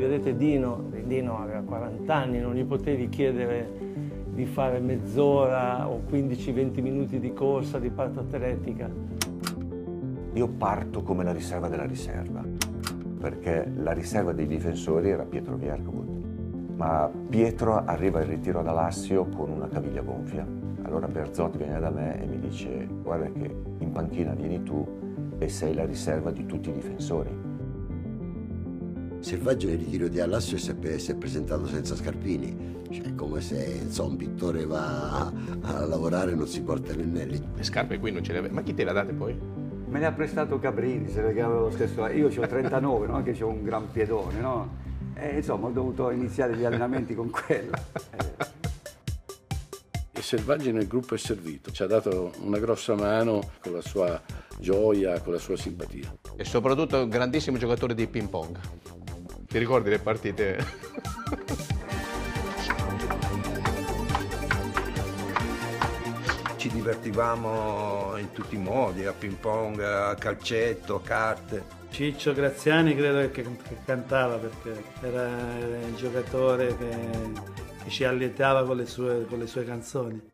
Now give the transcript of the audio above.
Vedete Dino, Dino aveva 40 anni, non gli potevi chiedere di fare mezz'ora o 15-20 minuti di corsa di parte atletica. Io parto come la riserva della riserva, perché la riserva dei difensori era Pietro Viercovut, ma Pietro arriva in ritiro da Lassio con una caviglia gonfia. Allora Berzotti viene da me e mi dice guarda che in panchina vieni tu e sei la riserva di tutti i difensori. Selvaggio nel ritiro di Alassio si è, si è presentato senza scarpini, cioè come se so, un pittore va a, lavorare e non si porta i pennelli. Le scarpe qui non ce le aveva, ma chi te le ha date poi? Me le ha prestato Cabrini, se le chiamava lo stesso. Io ho 39, non che ho un gran piedone, no? E insomma ho dovuto iniziare gli allenamenti con quella. E Selvaggi nel gruppo è servito, ci ha dato una grossa mano con la sua gioia, con la sua simpatia. E soprattutto un grandissimo giocatore di ping pong. Ti ricordi le partite? Ci divertivamo in tutti i modi, a ping pong, a calcetto, a carte. Ciccio Graziani credo che, che cantava perché era il giocatore che, che ci allietava con le sue, con le sue canzoni.